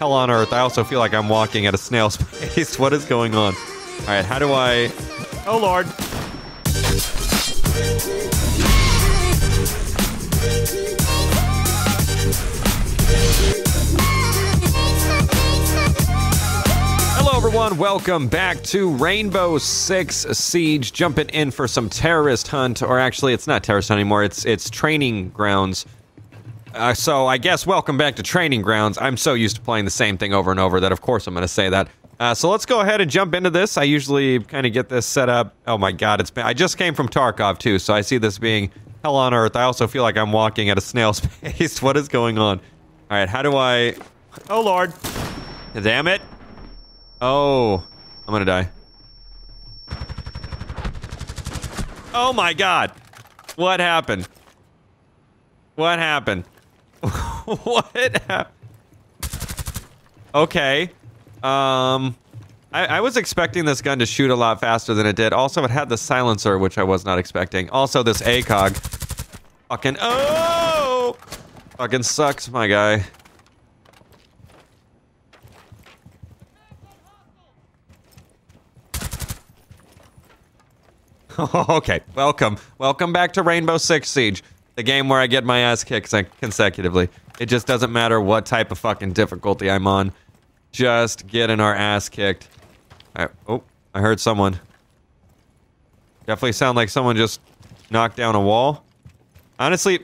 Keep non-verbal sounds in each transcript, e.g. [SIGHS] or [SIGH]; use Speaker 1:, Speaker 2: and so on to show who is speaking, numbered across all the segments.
Speaker 1: hell on earth. I also feel like I'm walking at a snail's [LAUGHS] pace. what is going on? All right, how do I... Oh, Lord. Hello, everyone. Welcome back to Rainbow Six Siege. Jumping in for some terrorist hunt, or actually, it's not terrorist hunt anymore. It's it's training grounds. Uh, so I guess welcome back to training grounds. I'm so used to playing the same thing over and over that of course I'm going to say that. Uh, so let's go ahead and jump into this. I usually kind of get this set up. Oh my god, it's been, I just came from Tarkov too, so I see this being hell on earth. I also feel like I'm walking at a snail's [LAUGHS] pace. what is going on? All right, how do I? Oh lord, damn it! Oh, I'm gonna die. Oh my god, what happened? What happened? [LAUGHS] what? Okay. Um, I, I, was expecting this gun to shoot a lot faster than it did. Also, it had the silencer, which I was not expecting. Also, this ACOG. Fucking, oh! Fucking sucks, my guy. [LAUGHS] okay, welcome. Welcome back to Rainbow Six Siege. The game where I get my ass kicked consecutively. It just doesn't matter what type of fucking difficulty I'm on just getting our ass kicked. oh, I heard someone. Definitely sound like someone just knocked down a wall. Honestly,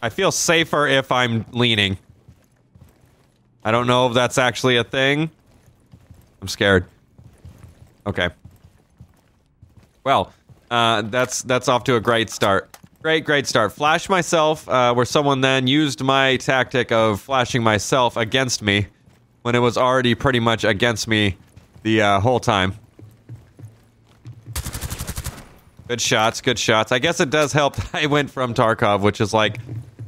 Speaker 1: I feel safer if I'm leaning. I don't know if that's actually a thing. I'm scared. Okay. Well, uh, that's that's off to a great start. Great, great start. Flash myself, uh, where someone then used my tactic of flashing myself against me when it was already pretty much against me the uh, whole time. Good shots, good shots. I guess it does help [LAUGHS] I went from Tarkov, which is like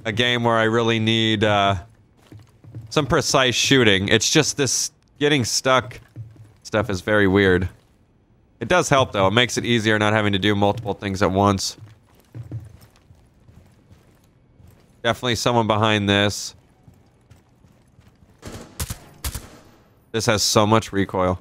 Speaker 1: a game where I really need uh, some precise shooting. It's just this getting stuck stuff is very weird. It does help though. It makes it easier not having to do multiple things at once. Definitely someone behind this. This has so much recoil.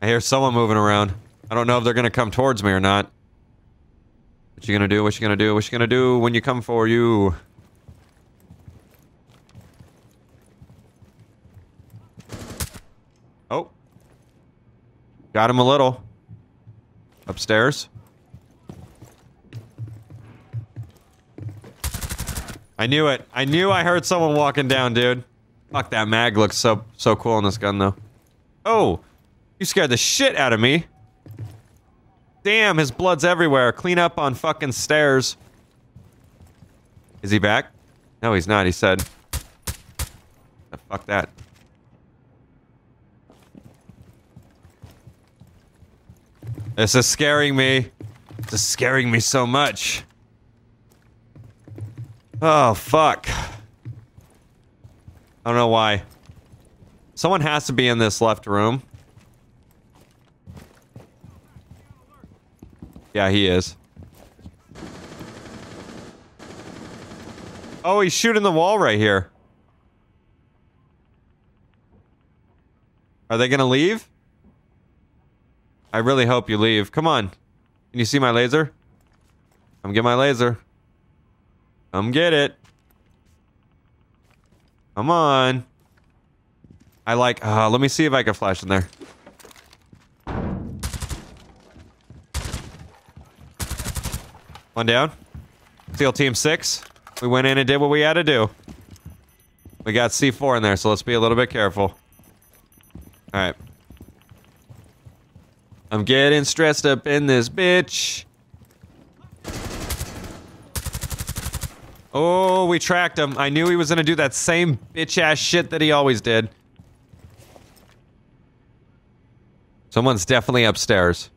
Speaker 1: I hear someone moving around. I don't know if they're gonna come towards me or not. What you gonna do? What you gonna do? What you gonna do when you come for you? Oh. Got him a little. Upstairs. I knew it. I knew I heard someone walking down, dude. Fuck, that mag looks so so cool on this gun, though. Oh, you scared the shit out of me. Damn, his blood's everywhere. Clean up on fucking stairs. Is he back? No, he's not. He said. Fuck that. This is scaring me. This is scaring me so much. Oh, fuck. I don't know why. Someone has to be in this left room. Yeah, he is. Oh, he's shooting the wall right here. Are they gonna leave? I really hope you leave. Come on. Can you see my laser? Come get my laser. Come get it. Come on. I like, uh, let me see if I can flash in there. One down. SEAL Team 6. We went in and did what we had to do. We got C4 in there, so let's be a little bit careful. Alright. I'm getting stressed up in this bitch. Oh, we tracked him. I knew he was gonna do that same bitch-ass shit that he always did. Someone's definitely upstairs.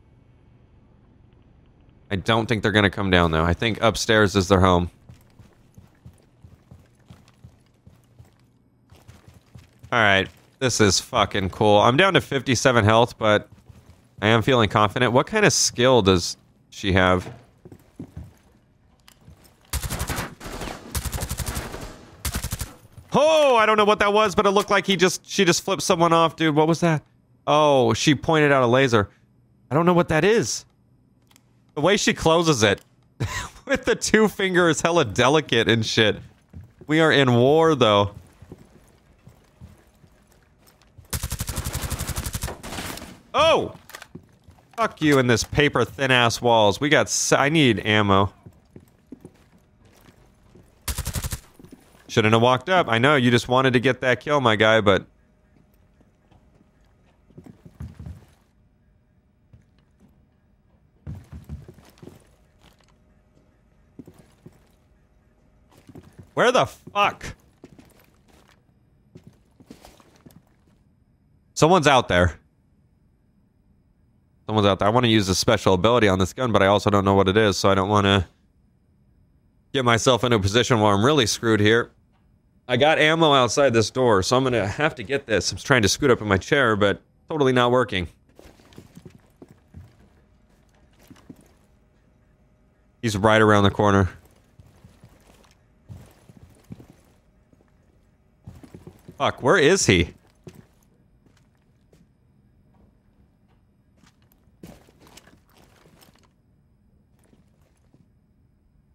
Speaker 1: I don't think they're gonna come down, though. I think upstairs is their home. Alright. This is fucking cool. I'm down to 57 health, but I am feeling confident. What kind of skill does she have? Oh, I don't know what that was, but it looked like he just she just flipped someone off, dude. What was that? Oh, she pointed out a laser. I don't know what that is. The way she closes it [LAUGHS] with the two fingers hella delicate and shit. We are in war though. Oh! Fuck you in this paper thin ass walls. We got I need ammo. Shouldn't have walked up. I know you just wanted to get that kill, my guy, but Where the fuck? Someone's out there. Someone's out there. I want to use a special ability on this gun, but I also don't know what it is, so I don't want to get myself into a position where I'm really screwed here. I got ammo outside this door, so I'm going to have to get this. I'm trying to scoot up in my chair, but totally not working. He's right around the corner. Fuck, where is he?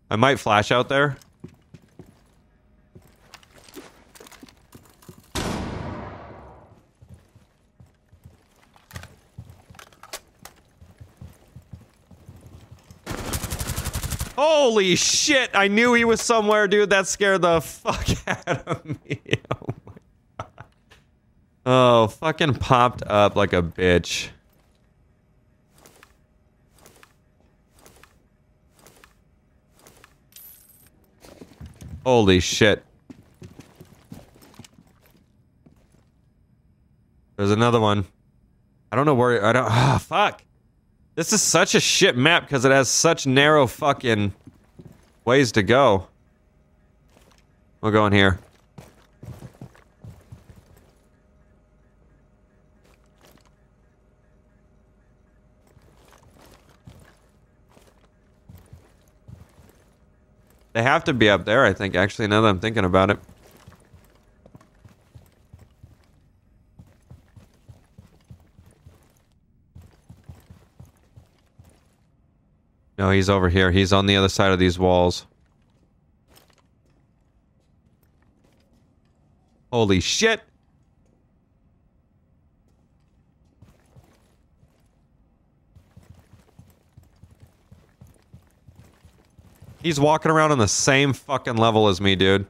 Speaker 1: I might flash out there. Holy shit! I knew he was somewhere, dude. That scared the fuck [LAUGHS] out of me. Oh Oh, fucking popped up like a bitch. Holy shit. There's another one. I don't know where I don't oh, fuck. This is such a shit map because it has such narrow fucking ways to go. We'll go in here. They have to be up there, I think, actually, now that I'm thinking about it. No, he's over here. He's on the other side of these walls. Holy shit! He's walking around on the same fucking level as me, dude.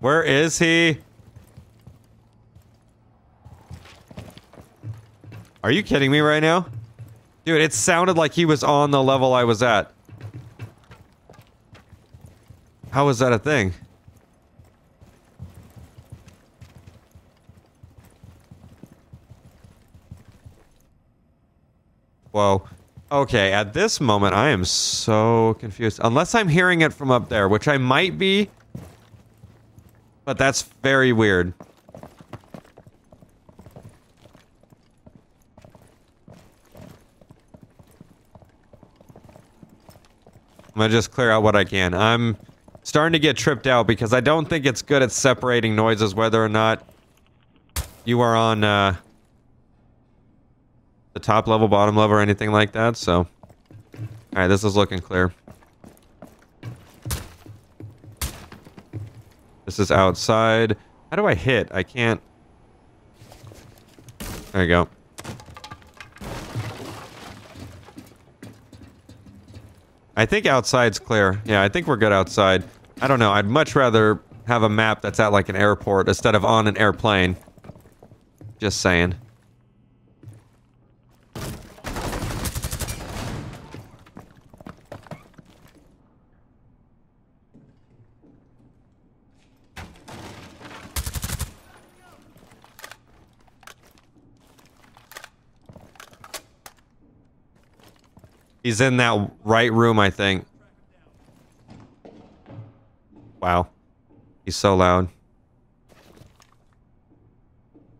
Speaker 1: Where is he? Are you kidding me right now? Dude, it sounded like he was on the level I was at. How is that a thing? Whoa. Okay, at this moment, I am so confused. Unless I'm hearing it from up there, which I might be. But that's very weird. I'm gonna just clear out what I can. I'm starting to get tripped out because I don't think it's good at separating noises whether or not you are on uh, the top level, bottom level, or anything like that, so... Alright, this is looking clear. This is outside. How do I hit? I can't... There you go. I think outside's clear. Yeah, I think we're good outside. I don't know. I'd much rather have a map that's at like an airport instead of on an airplane. Just saying. He's in that right room, I think. Wow. He's so loud.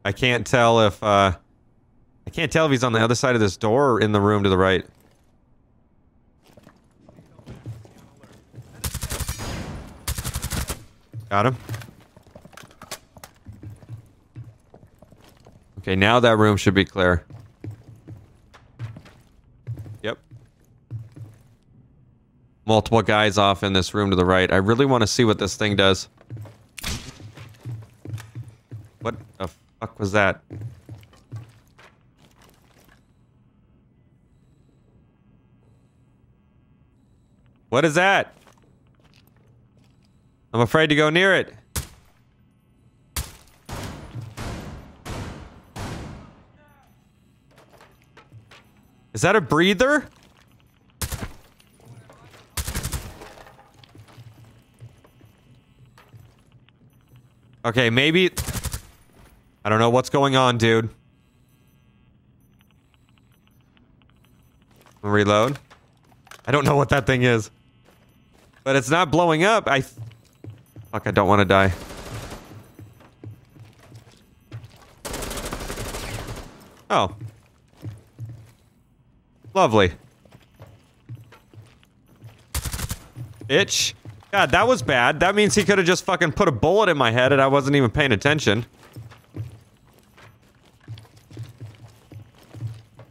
Speaker 1: I can't tell if, uh... I can't tell if he's on the other side of this door or in the room to the right. Got him. Okay, now that room should be clear. Yep. Multiple guys off in this room to the right. I really want to see what this thing does. What the fuck was that? What is that? I'm afraid to go near it. Is that a breather? Okay, maybe... I don't know what's going on, dude. Reload. I don't know what that thing is. But it's not blowing up. I... Fuck, I don't want to die. Oh. Lovely. Bitch. God, that was bad. That means he could have just fucking put a bullet in my head and I wasn't even paying attention.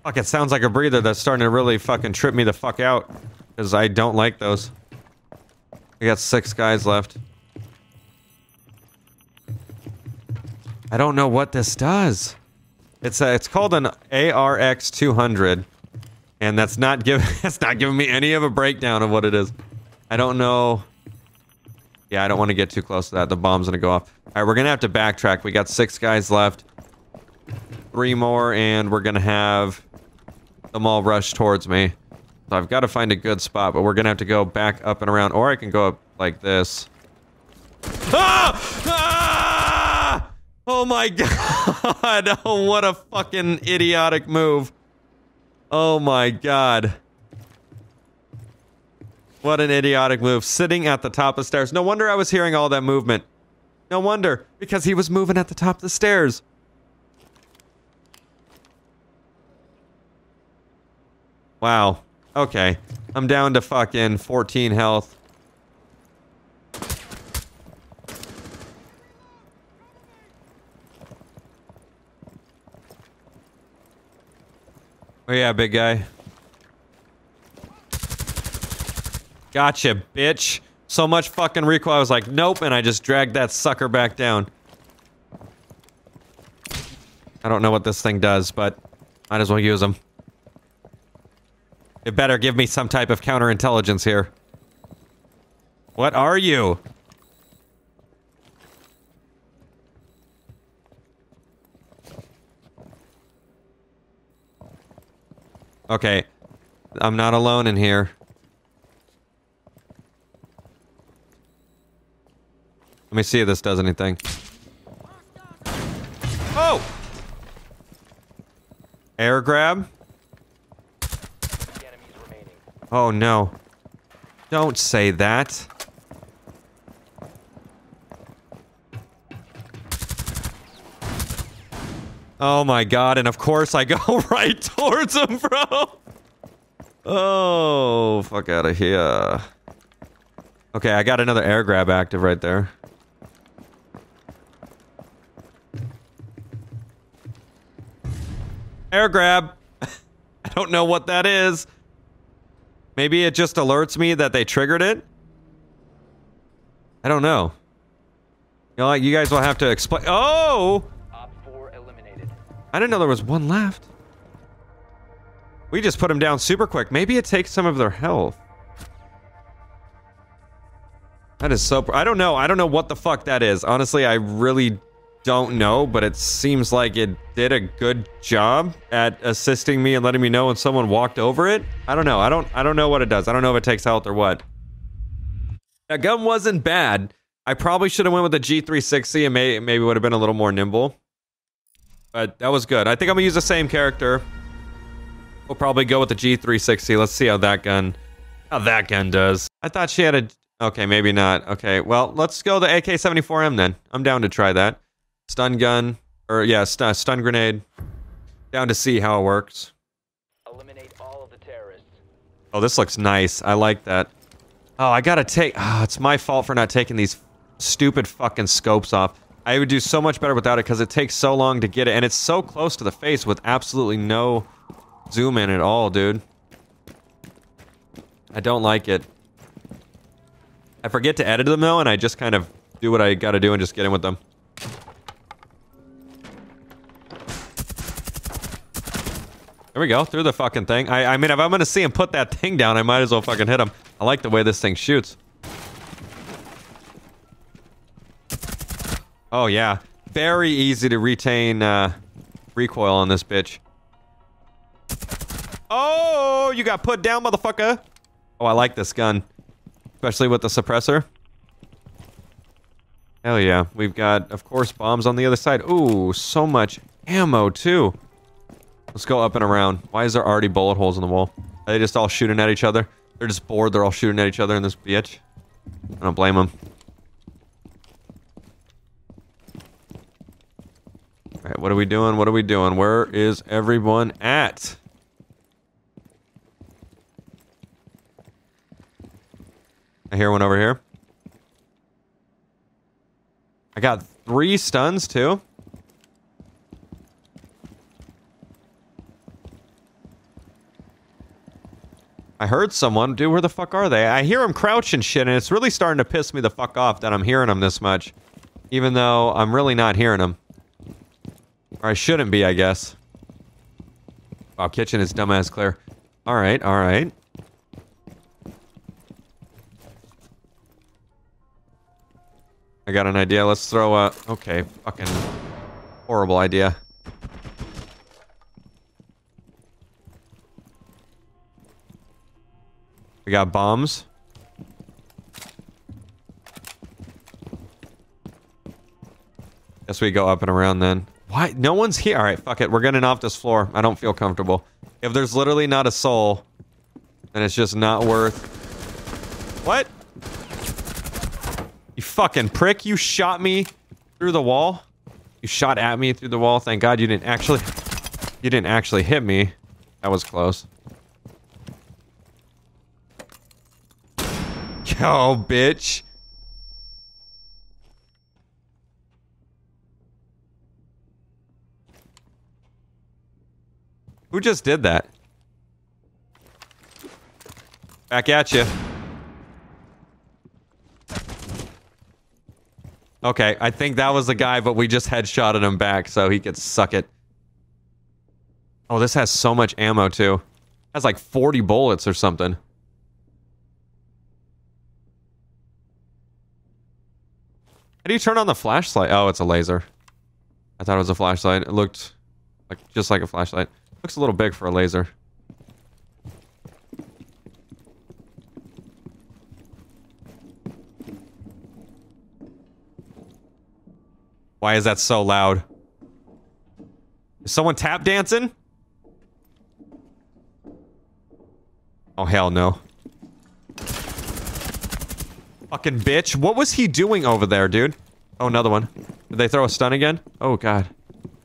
Speaker 1: Fuck, it sounds like a breather that's starting to really fucking trip me the fuck out. Because I don't like those. I got six guys left. I don't know what this does. It's a, it's called an ARX 200. And that's not giving [LAUGHS] that's not giving me any of a breakdown of what it is. I don't know. Yeah, I don't want to get too close to that. The bomb's gonna go off. Alright, we're gonna have to backtrack. We got six guys left. Three more, and we're gonna have them all rush towards me. So I've got to find a good spot, but we're gonna have to go back up and around, or I can go up like this. Ah! [LAUGHS] Ah! Oh my [LAUGHS] god! [LAUGHS] What a fucking idiotic move. Oh my god. What an idiotic move. Sitting at the top of stairs. No wonder I was hearing all that movement. No wonder. Because he was moving at the top of the stairs. Wow. Okay. I'm down to fucking 14 health. Oh yeah, big guy. Gotcha, bitch. So much fucking recoil. I was like, nope, and I just dragged that sucker back down. I don't know what this thing does, but might as well use them. It better give me some type of counterintelligence here. What are you? Okay. I'm not alone in here. Let me see if this does anything. Oh! Airjab? Oh no. Don't say that. Oh my god, and of course I go [LAUGHS] right towards him, bro! Oh, fuck out of here. Okay, I got another Airjab active right there. Airjab! [LAUGHS] I don't know what that is. Maybe it just alerts me that they triggered it? I don't know. You know, you guys will have to explain- Oh! I didn't know there was one left. We just put them down super quick. Maybe it takes some of their health. That is so... I don't know. I don't know what the fuck that is. Honestly, I really don't know, but it seems like it did a good job at assisting me and letting me know when someone walked over it. I don't know. I don't I don't know what it does. I don't know if it takes health or what. That gun wasn't bad. I probably should have went with the G360 and may, maybe would have been a little more nimble. But that was good. I think I'm gonna use the same character. We'll probably go with the G360. Let's see how that gun, how that gun does. I thought she had a. Okay, maybe not. Okay, well, let's go the AK-74M then. I'm down to try that. Stun gun, or yeah, stun, uh, stun grenade. Down to see how it works.
Speaker 2: Eliminate all of the terrorists.
Speaker 1: Oh, this looks nice. I like that. Oh, I gotta take. Oh, it's my fault for not taking these stupid fucking scopes off. I would do so much better without it because it takes so long to get it, and it's so close to the face with absolutely no zoom in at all, dude. I don't like it. I forget to edit them though, and I just kind of do what I gotta do and just get in with them. There we go, through the fucking thing. I, I mean, if I'm gonna see him put that thing down, I might as well fucking hit him. I like the way this thing shoots. Oh, yeah. Very easy to retain uh, recoil on this bitch. Oh, you got put down, motherfucker. Oh, I like this gun. Especially with the suppressor. Hell yeah. We've got, of course, bombs on the other side. Ooh, so much ammo, too. Let's go up and around. Why is there already bullet holes in the wall? Are they just all shooting at each other? They're just bored. They're all shooting at each other in this bitch. I don't blame them. Alright, what are we doing? What are we doing? Where is everyone at? I hear one over here. I got three stuns, too. I heard someone. Dude, where the fuck are they? I hear them crouching shit, and it's really starting to piss me the fuck off that I'm hearing them this much. Even though I'm really not hearing them. Or I shouldn't be, I guess. Wow, kitchen is dumbass clear. Alright, alright. I got an idea. Let's throw a... Okay, fucking horrible idea. We got bombs. Guess we go up and around then. Why? No one's here. All right, fuck it. We're getting off this floor. I don't feel comfortable. If there's literally not a soul, then it's just not worth... What? You fucking prick. You shot me through the wall. You shot at me through the wall. Thank God you didn't actually... You didn't actually hit me. That was close. Yo, bitch. Who just did that? Back at you. Okay, I think that was the guy, but we just headshotted him back, so he could suck it. Oh, this has so much ammo, too. It has like 40 bullets or something. How do you turn on the flashlight? Oh, it's a laser. I thought it was a flashlight. It looked like just like a flashlight. Looks a little big for a laser. Why is that so loud? Is someone tap dancing? Oh, hell no. Fucking bitch. What was he doing over there, dude? Oh, another one. Did they throw a stun again? Oh, God.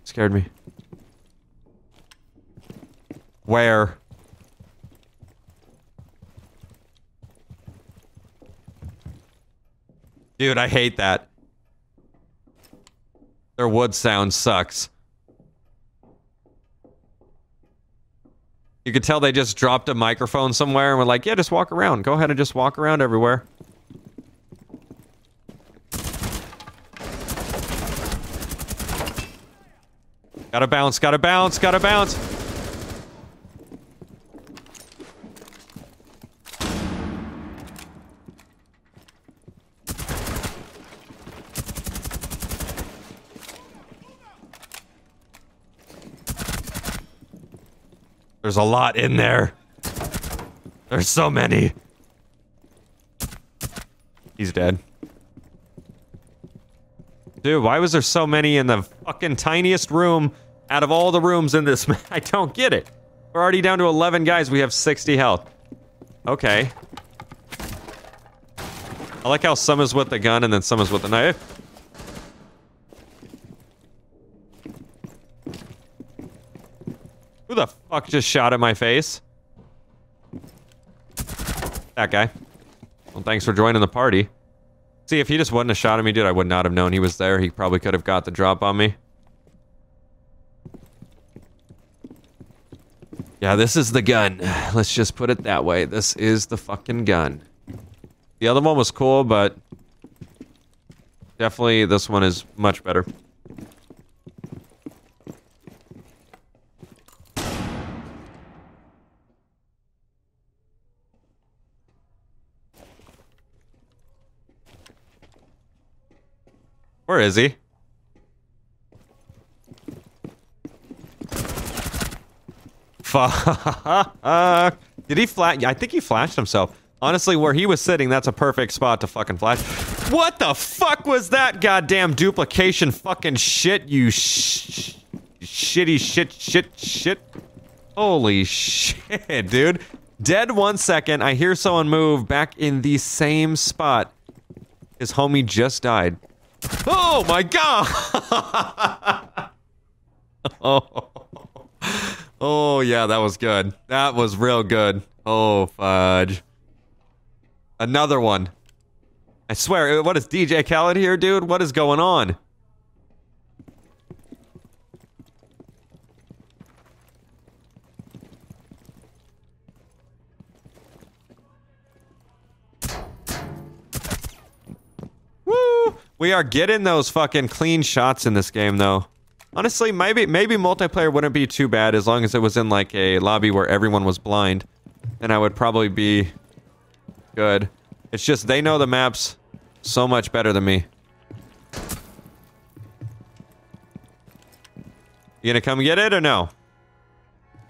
Speaker 1: Scared me. Where? Dude, I hate that. Their wood sound sucks. You could tell they just dropped a microphone somewhere and were like, yeah, just walk around. Go ahead and just walk around everywhere. Gotta bounce, gotta bounce, gotta bounce. There's a lot in there. There's so many. He's dead. Dude, why was there so many in the fucking tiniest room out of all the rooms in this? [LAUGHS] I don't get it. We're already down to 11 guys. We have 60 health. Okay. I like how some is with the gun and then some is with the knife. Who the fuck just shot at my face? That guy. Well, thanks for joining the party. See, if he just wouldn't have shot at me, dude, I would not have known he was there. He probably could have got the drop on me. Yeah, this is the gun. [SIGHS] Let's just put it that way. This is the fucking gun. The other one was cool, but definitely this one is much better. Where is he? Fuck. Did he flash? I think he flashed himself. Honestly, where he was sitting, that's a perfect spot to fucking flash. What the fuck was that goddamn duplication fucking shit, you sh shitty shit shit shit? Holy shit, dude. Dead one second, I hear someone move back in the same spot. His homie just died. Oh my god! [LAUGHS] oh. oh yeah, that was good. That was real good. Oh fudge. Another one. I swear, what is DJ Khaled here, dude? What is going on? We are getting those fucking clean shots in this game, though. Honestly, maybe maybe multiplayer wouldn't be too bad as long as it was in like a lobby where everyone was blind. Then I would probably be good. It's just they know the maps so much better than me. You gonna come get it or no?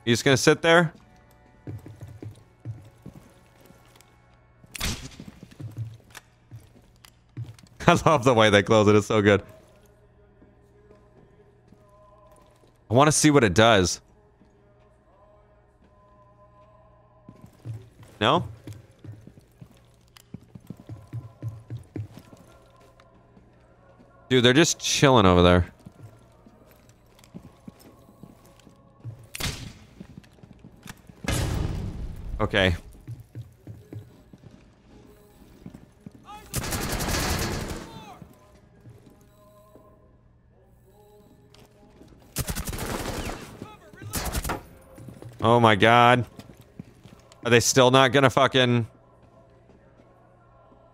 Speaker 1: You just gonna sit there? [LAUGHS] I love the way they close it. It's so good. I want to see what it does. No? Dude, they're just chilling over there. Okay. Oh my god. Are they still not gonna fucking...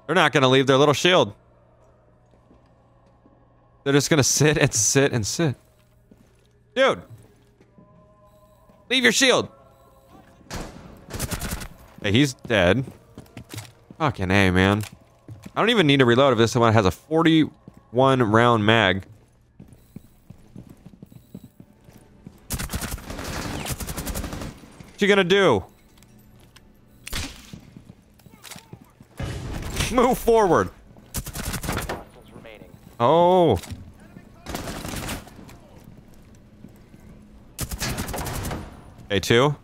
Speaker 1: They're not gonna leave their little shield. They're just gonna sit and sit and sit. Dude! Leave your shield! Hey, he's dead. Fucking A, man. I don't even need to reload if this one has a 41 round mag. You gonna do? Move forward. Oh. A two.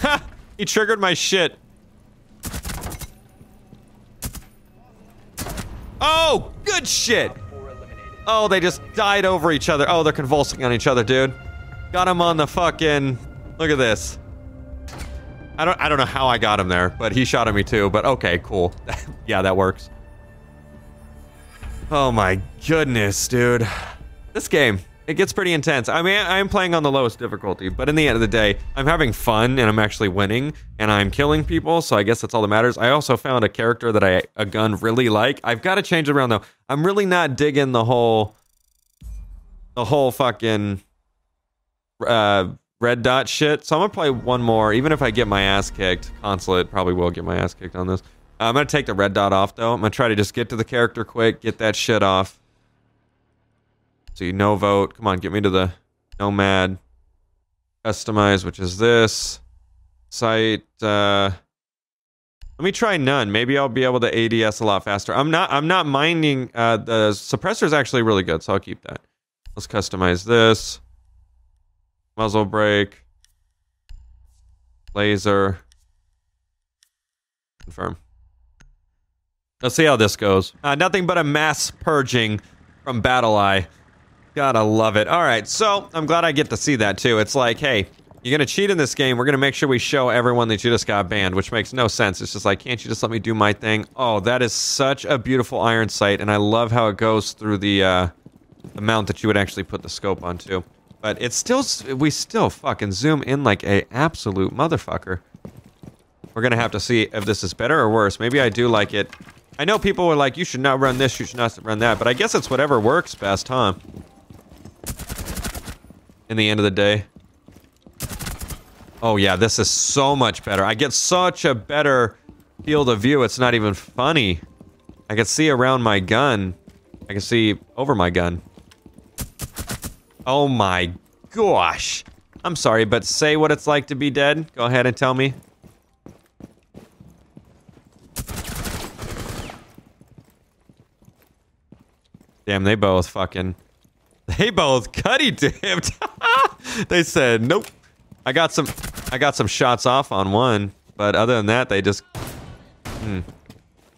Speaker 1: Ha! He triggered my shit. Oh, good shit. Oh, they just died over each other. Oh, they're convulsing on each other, dude. Got him on the fucking. Look at this. I don't. I don't know how I got him there, but he shot at me too. But okay, cool. [LAUGHS] yeah, that works. Oh my goodness, dude. This game, it gets pretty intense. I mean, I'm playing on the lowest difficulty, but in the end of the day, I'm having fun and I'm actually winning and I'm killing people, so I guess that's all that matters. I also found a character that I, a gun really like. I've got to change it around though. I'm really not digging the whole, the whole fucking, uh, red dot shit. So I'm gonna play one more, even if I get my ass kicked. Consulate probably will get my ass kicked on this. Uh, I'm gonna take the red dot off though. I'm gonna try to just get to the character quick, get that shit off. See, no vote. Come on, get me to the nomad. Customize, which is this. Site. Uh, let me try none. Maybe I'll be able to ADS a lot faster. I'm not. I'm not minding. Uh, the suppressor is actually really good, so I'll keep that. Let's customize this. Muzzle brake, laser, confirm. Let's see how this goes. Uh, nothing but a mass purging from BattlEye. Gotta love it. All right, so I'm glad I get to see that too. It's like, hey, you're gonna cheat in this game. We're gonna make sure we show everyone that you just got banned, which makes no sense. It's just like, can't you just let me do my thing? Oh, that is such a beautiful iron sight, and I love how it goes through the uh, the mount that you would actually put the scope onto. But it's still, we still fucking zoom in like a absolute motherfucker. We're gonna have to see if this is better or worse. Maybe I do like it. I know people were like, you should not run this, you should not run that, but I guess it's whatever works best, huh? In the end of the day. Oh yeah, this is so much better. I get such a better field of view, it's not even funny. I can see around my gun. I can see over my gun. Oh my gosh. I'm sorry, but say what it's like to be dead. Go ahead and tell me. Damn, they both fucking... [LAUGHS] They both cutty dipped. [LAUGHS] they said, nope. I got some... I got some shots off on one, but other than that, they just... Hmm.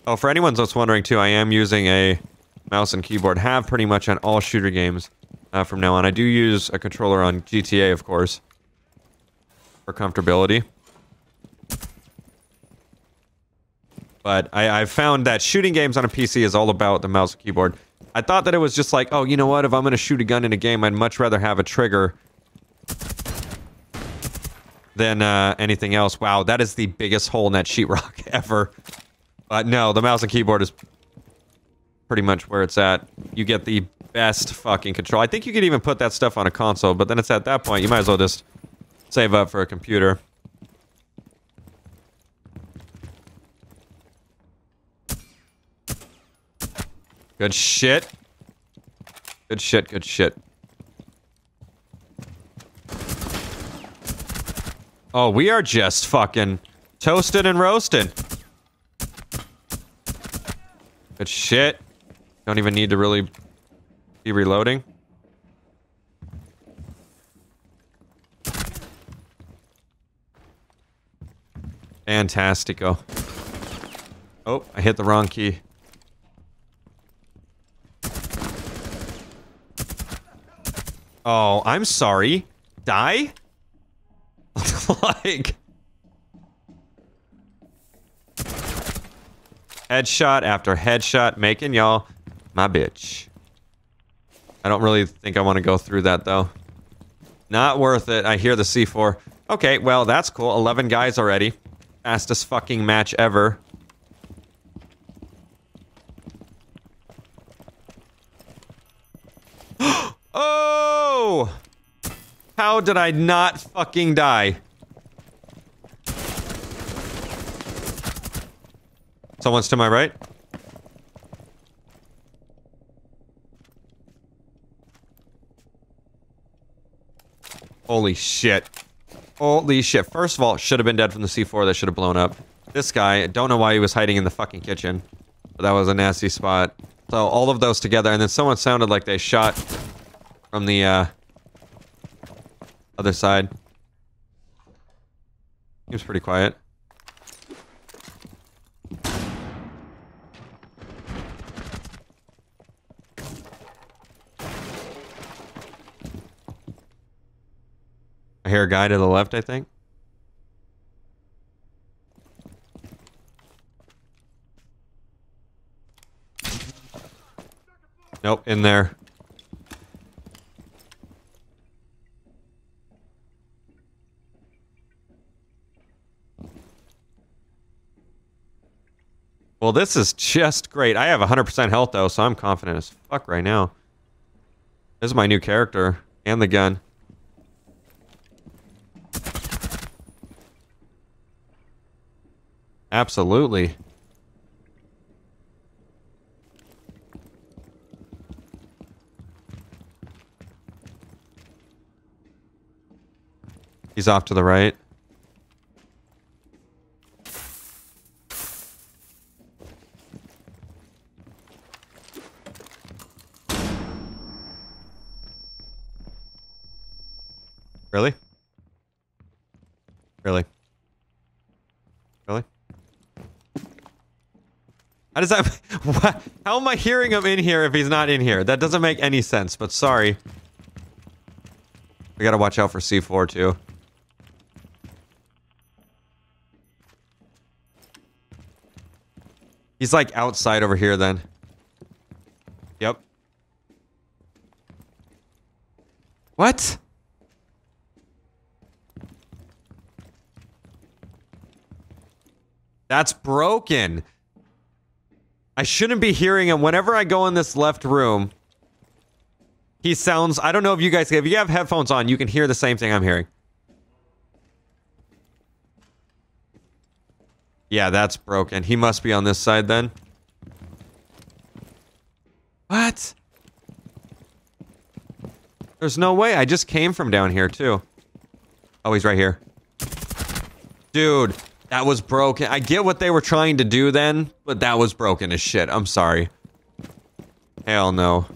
Speaker 1: Oh, for anyone that's wondering too, I am using a mouse and keyboard. Have pretty much on all shooter games uh, from now on. I do use a controller on GTA, of course, for comfortability. But I, I've found that shooting games on a PC is all about the mouse and keyboard. I thought that it was just like, oh, you know what? If I'm going to shoot a gun in a game, I'd much rather have a trigger than uh, anything else. Wow, that is the biggest hole in that sheetrock [LAUGHS] ever. But no, the mouse and keyboard is pretty much where it's at. You get the best fucking control. I think you could even put that stuff on a console, but then it's at that point, you might as well just save up for a computer. Good shit. Good shit, good shit. Oh, we are just fucking toasted and roasted. Good shit. Don't even need to really be reloading. Fantastico. Oh, I hit the wrong key. Oh, I'm sorry. Die? [LAUGHS] like... Headshot after headshot, making y'all my bitch. I don't really think I want to go through that, though. Not worth it. I hear the C4. Okay, well, that's cool. 11 guys already. Fastest fucking match ever. [GASPS] oh! How did I not fucking die? Someone's to my right. Holy shit. Holy shit. First of all, should have been dead from the C4 that should have blown up. This guy, don't know why he was hiding in the fucking kitchen. But that was a nasty spot. So all of those together, and then someone sounded like they shot from the uh, other side. He was pretty quiet. I hear a guy to the left, I think. Nope, in there. Well, this is just great. I have 100% health, though, so I'm confident as fuck right now. This is my new character. And the gun. Absolutely. He's off to the right. Really? Really? How does that... [LAUGHS] What? How am I hearing him in here if he's not in here? That doesn't make any sense, but sorry. We gotta watch out for C4 too. He's like outside over here then. Yep. What? That's broken. I shouldn't be hearing him. Whenever I go in this left room, he sounds. I don't know if you guys. If you have headphones on, you can hear the same thing I'm hearing. Yeah, that's broken. He must be on this side then. What? There's no way. I just came from down here too. Oh, he's right here. Dude, that was broken. I get what they were trying to do then, but that was broken as shit. I'm sorry. Hell no.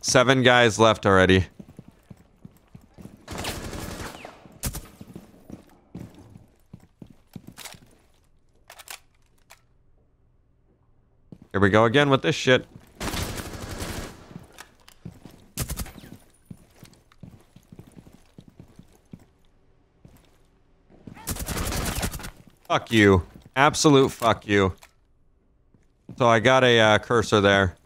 Speaker 1: Seven guys left already. Here we go again with this shit. Fuck you. Absolute fuck you. So I got a uh, cursor there.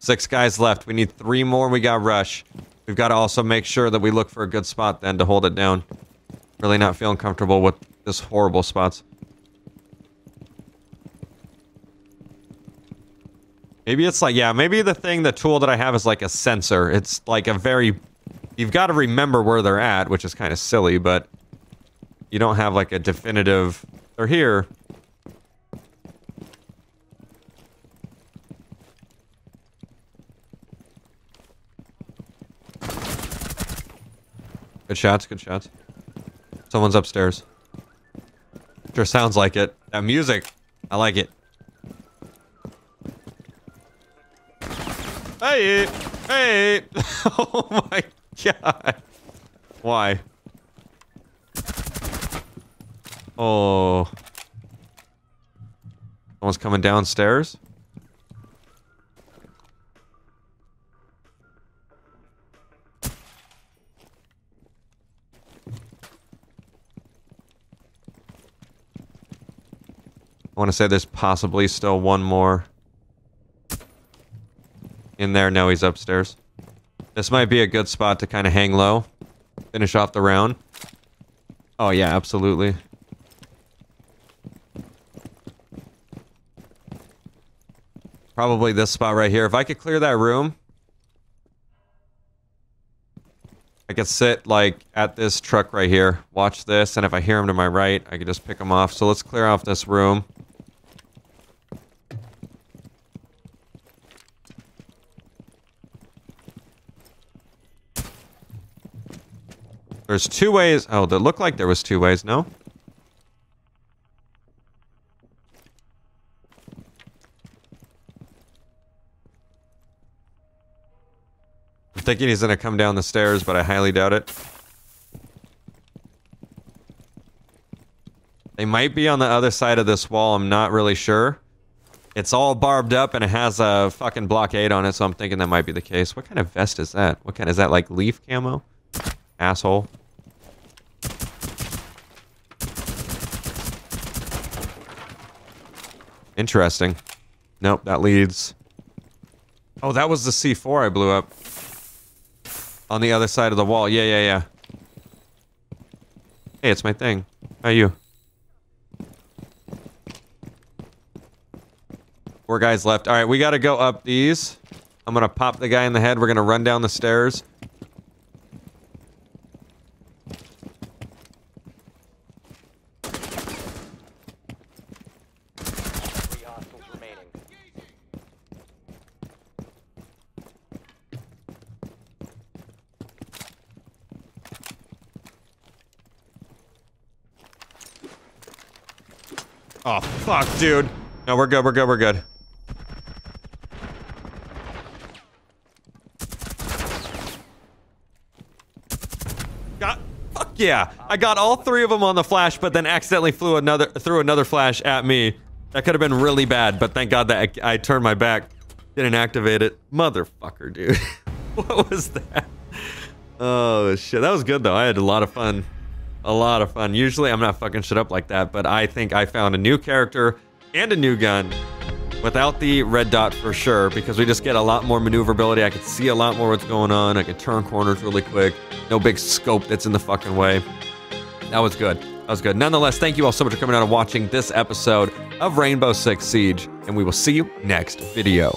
Speaker 1: Six guys left. We need three more. We got rush. We've got to also make sure that we look for a good spot then to hold it down. Really not feeling comfortable with this horrible spots. Maybe it's like, yeah, maybe the thing, the tool that I have is like a sensor. It's like a very you've got to remember where they're at, which is kind of silly, but you don't have like a definitive, they're here. Good shots, good shots. Someone's upstairs. Sure sounds like it. That music, I like it. Hey! Hey! [LAUGHS] oh my [LAUGHS] god. Why? Oh. Someone's coming downstairs? I want to say there's possibly still one more in there. No, he's upstairs. This might be a good spot to kind of hang low. Finish off the round. Oh, yeah, absolutely. Probably this spot right here. If I could clear that room, I could sit, like, at this truck right here. Watch this, and if I hear him to my right, I could just pick him off. So let's clear off this room. There's two ways. Oh, that looked like there was two ways, no? I'm thinking he's going to come down the stairs, but I highly doubt it. They might be on the other side of this wall. I'm not really sure. It's all barbed up and it has a fucking blockade on it, so I'm thinking that might be the case. What kind of vest is that? What kind is that like leaf camo? Asshole. Interesting. Nope, that leads. Oh, that was the C4 I blew up. On the other side of the wall. Yeah, yeah, yeah. Hey, it's my thing. How are you? Four guys left. All right, we got to go up these. I'm going to pop the guy in the head. We're going to run down the stairs. Fuck, dude. No, we're good, we're good, we're good. Got- Fuck yeah! I got all three of them on the flash, but then accidentally flew another- threw another flash at me. That could have been really bad, but thank god that I, I turned my back. Didn't activate it. Motherfucker, dude. [LAUGHS] what was that? Oh, shit. That was good, though. I had a lot of fun. A lot of fun. Usually I'm not fucking shit up like that, but I think I found a new character and a new gun without the red dot for sure because we just get a lot more maneuverability. I could see a lot more what's going on. I could turn corners really quick. No big scope that's in the fucking way. That was good. That was good. Nonetheless, thank you all so much for coming out and watching this episode of Rainbow Six Siege, and we will see you next video.